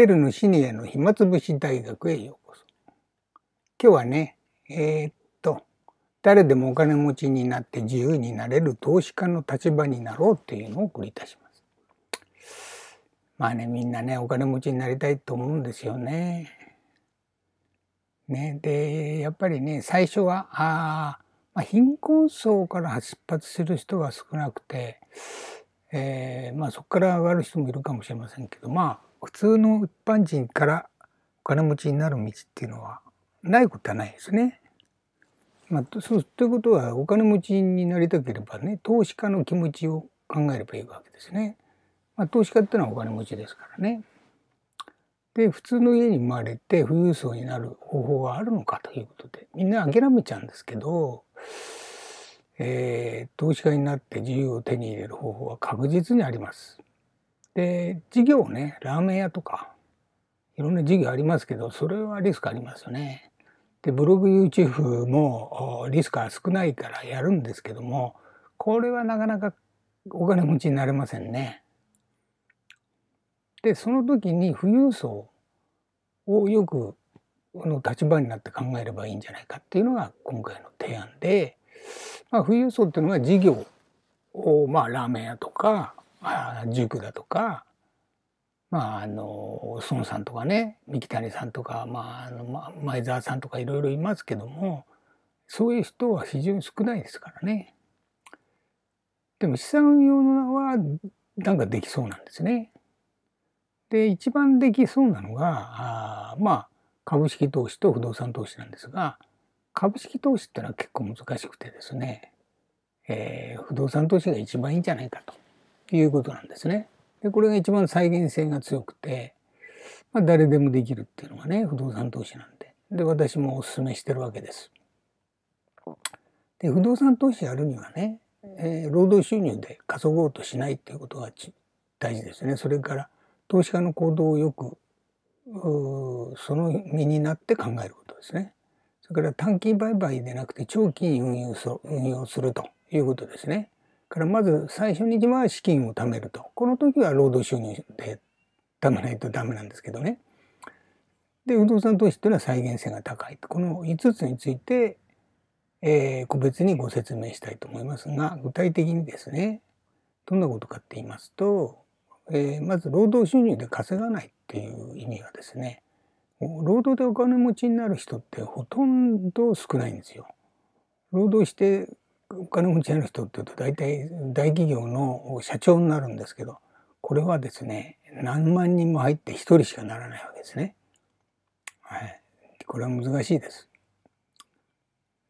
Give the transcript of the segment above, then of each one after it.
テルのシニアの暇つぶし大学へようこそ。今日はね、えー、っと、誰でもお金持ちになって自由になれる投資家の立場になろうというのを送りいたします。まあね、みんなね、お金持ちになりたいと思うんですよね。ね、で、やっぱりね、最初は、あまあ、貧困層から出発する人が少なくて、えー、まあそこから上がる人もいるかもしれませんけどまあ普通の一般人からお金持ちになる道っていうのはないことはないですね。まあ、そうということはお金持ちになりたければね投資家の気持ちを考えればいいわけですね。まあ、投資家ってのはお金持ちですからね。で普通の家に生まれて富裕層になる方法はあるのかということでみんな諦めちゃうんですけどえー、投資家になって自由を手に入れる方法は確実にあります。で事業ねラーメン屋とかいろんな事業ありますけどそれはリスクありますよね。でブログ YouTube もリスクは少ないからやるんですけどもこれはなかなかお金持ちになれませんね。でその時に富裕層をよくの立場になって考えればいいんじゃないかっていうのが今回の提案でまあ、富裕層っていうのは事業を、まあ、ラーメン屋とか、まあ、塾だとか、まあ、あの孫さんとかね三木谷さんとか、まあ、あの前澤さんとかいろいろいますけどもそういう人は非常に少ないですからね。でも資産運用のはなんかできそうなんですね。で一番できそうなのがあまあ株式投資と不動産投資なんですが株式投資ってのは結構難しくてですね、えー、不動産投資が一番いいんじゃないかということなんですね。でこれが一番再現性が強くて、まあ、誰でもできるっていうのがね不動産投資なんでで私もお勧めしてるわけです。で不動産投資やるにはね、えー、労働収入で稼ごうとしないっていうことが大事ですね。それから投資家の行動をよくその身になって考えることですね。それから短期売買でなくて長期に運用運用するということですね。からまず最初には資金を貯めると。この時は労働収入で貯めないとダメなんですけどね。で不動産投資っていうのは再現性が高いこの5つについて、えー、個別にご説明したいと思いますが具体的にですねどんなことかって言いますと、えー、まず労働収入で稼がないっていう意味はですね労働でお金持ちになる人ってほとんど少ないんですよ。労働してお金持ちになる人っていうと大体大企業の社長になるんですけどこれはですね何万人も入って一人しかならないわけですね。はい、これは難しいです。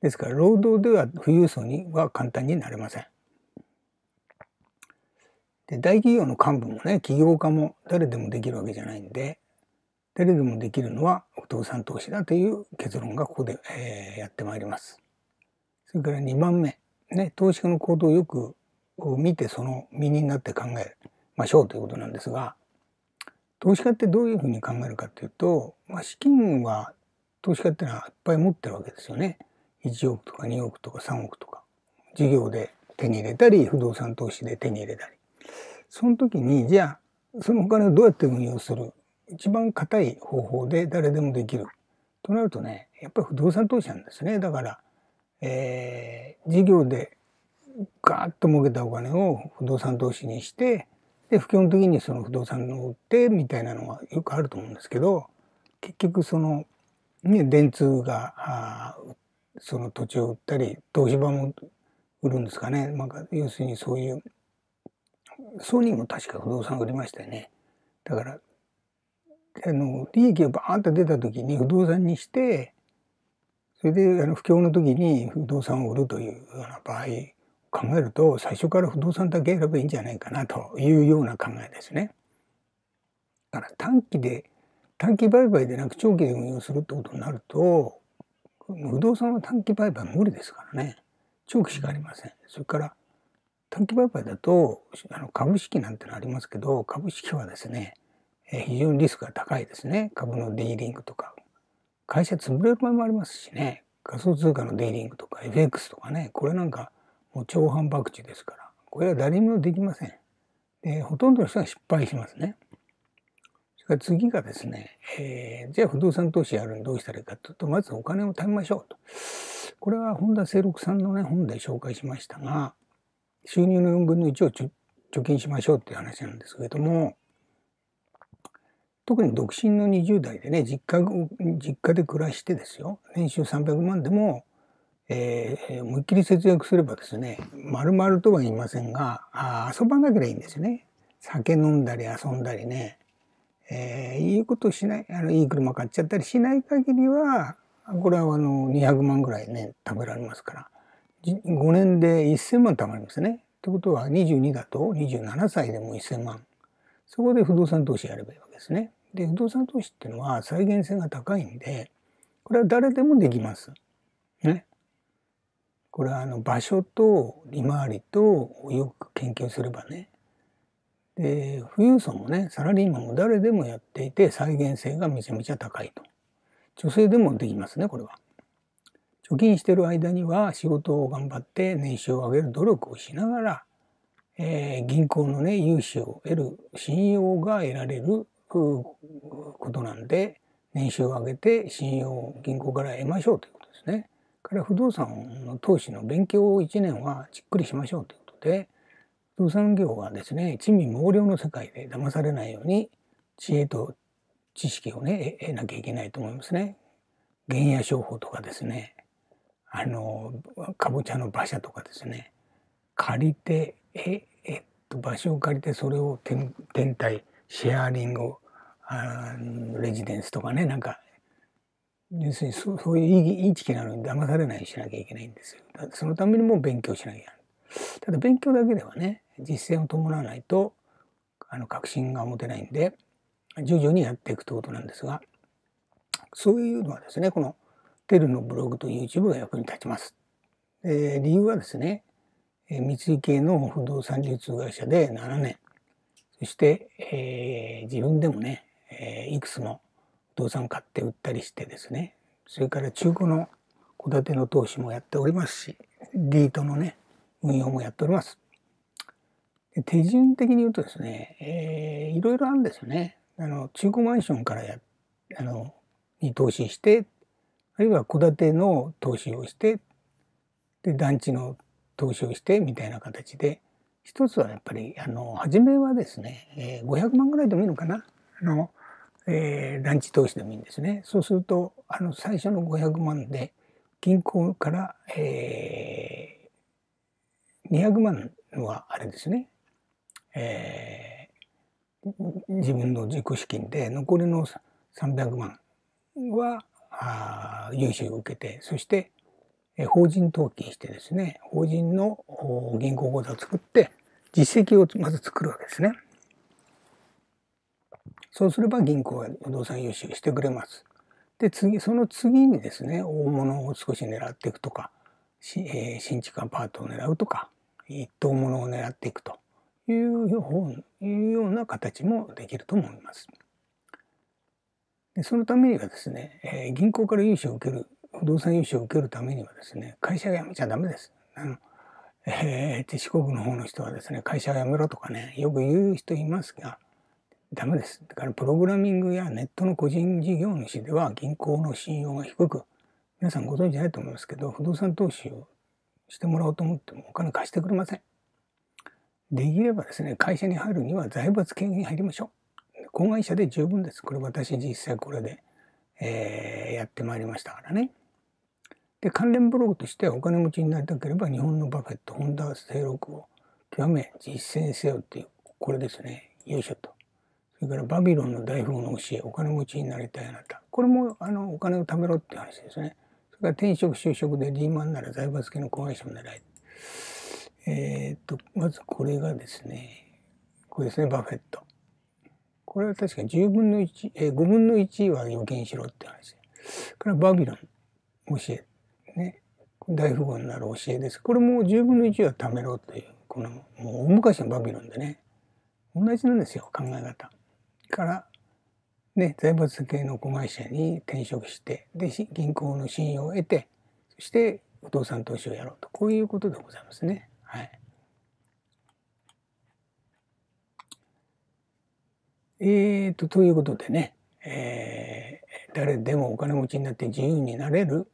ですから労働では富裕層には簡単になれません。で大企業の幹部もね起業家も誰でもできるわけじゃないんで誰でもできるのは不動産投資だという結論がここで、えー、やってまいります。それから2番目、ね、投資家の行動をよく見てその身になって考えましょうということなんですが投資家ってどういうふうに考えるかというと、まあ、資金は投資家っていうのはいっぱい持ってるわけですよね。1億とか2億とか3億とか。事業で手に入れたり不動産投資で手に入れたり。その時にじゃあそのお金をどうやって運用する？一番硬い方法で誰でもできる。となるとねやっぱり不動産投資なんですね。だから、えー、事業でガーッと儲けたお金を不動産投資にしてで不基本的にその不動産を売ってみたいなのはよくあると思うんですけど結局その、ね、電通があその土地を売ったり東芝も売るんですかね、まあ、要するにそういうソニーも確か不動産売りましたよね。だからあの利益がバーンと出た時に不動産にしてそれであの不況の時に不動産を売るというような場合考えると最初から不動産だけ選べばいいんじゃないかなというような考えですね。だから短期で短期売買でなく長期で運用するってことになると不動産は短期売買無理ですからね長期しかありません。それから短期売買だとあの株式なんてのありますけど株式はですね非常にリスクが高いですね株のデイリングとか会社潰れる場合もありますしね。仮想通貨のデイリングとか FX とかね。これなんかもう超反博打ですから。これは誰にもできません。でほとんどの人が失敗しますね。から次がですね、えー、じゃあ不動産投資やるにどうしたらいいかというと、まずお金を貯めましょうと。これは本田清六さんのね、本で紹介しましたが、収入の4分の1を貯金しましょうっていう話なんですけれども、特に独身の20代でね、実家、実家で暮らしてですよ、年収300万でも、えー、思いっきり節約すればですね、丸々とは言いませんが、あ遊ばなければいいんですよね。酒飲んだり遊んだりね、えー、いいことしない、あの、いい車買っちゃったりしない限りは、これはあの、200万ぐらいね、食べられますから、5年で1000万貯まりますね。ってことは22だと27歳でも1000万。そこで不動産投資やればいいわけですね。で、不動産投資っていうのは再現性が高いんで、これは誰でもできます。ね。これはあの場所と利回りとよく研究すればね。で、富裕層もね、サラリーマンも誰でもやっていて再現性がめちゃめちゃ高いと。女性でもできますね、これは。貯金してる間には仕事を頑張って年収を上げる努力をしながら、えー、銀行のね、融資を得る信用が得られることなんで、年収を上げて信用を銀行から得ましょうということですね。から不動産の投資の勉強を1年はじっくりしましょうということで、不動産業はですね、地味猛量の世界で騙されないように知恵と知識をね、得なきゃいけないと思いますね。原野商法とかですね、あの、かぼちゃの馬車とかですね、借りて、え、えっと、場所を借りてそれを天体、シェアリングあレジデンスとかねなんか要するにそうそういういい知識なのに騙されないようにしなきゃいけないんですよ。そのためにも勉強しなきゃただ勉強だけではね実践を伴わないとあの確信が持てないんで徐々にやっていくということなんですがそういうのはですねこのテルのブログと YouTube が役に立ちます。え理由はですね三井系の不動産流通会社で7年そして、えー、自分でもね、えー、いくつも不動産買って売ったりしてですねそれから中古の戸建ての投資もやっておりますしリートのね運用もやっております。手順的に言うとですね、えー、いろいろあるんですよね。あの中古マンションからやあのに投資してあるいは戸建ての投資をしてで団地の投資をしてみたいな形で一つはやっぱりあの初めはですね、えー、500万ぐらいでもいいのかな。あの、えー、ランチ投資でもいいんですね。そうするとあの最初の500万で銀行から、えー、200万はあれですね、えー、自分の自己資金で残りの300万はあ融資を受けてそして法人登記してですね法人の銀行口座を作って実績をまず作るわけですね。そうすれば銀行は不動産融資をしてくれます。で次その次にですね大物を少し狙っていくとか、えー、新築アパートを狙うとか一等物を狙っていくといういうような形もできると思います。でそのためにはですね、えー、銀行から融資を受ける不動産融資を受けるためにはですね会社が辞めちゃダメです。あのえー、四国の方の人はですね会社を辞めろとかねよく言う人いますがダメです。だからプログラミングやネットの個人事業主では銀行の信用が低く皆さんご存知ないと思いますけど不動産投資をしてもらおうと思ってもお金貸してくれません。できればですね会社に入るには財閥系に入りましょう。子会社で十分です。これ私実際これで、えー、やってまいりましたからね。で関連ブログとしてお金持ちになりたければ日本のバフェット本多静六を極め実践せよっていうこれですね。よいしょと。それからバビロンの大富豪の教えお金持ちになりたいあなたこれもあのお金を貯めろっていう話ですね。それから転職就職でリーマンなら財閥系の子会社を狙ええー、っとまずこれがですねこれですねバフェット。これは確か10分の1、えー、5分の1は預金しろって話。からバビロン教え。ね大富豪になる教えです。これも10分の1は貯めろというこのもう大昔のバビロンでね同じなんですよ考え方。からね財閥系の子会社に転職してで銀行の信用を得てそして不動産投資をやろうとこういうことでございますね。はいえーと、ということでね、えー、誰でもお金持ちになって自由になれる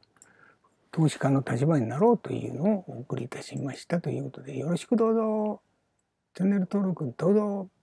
投資家の立場になろうというのをお送りいたしましたということでよろしくどうぞ。チャンネル登録どうぞ。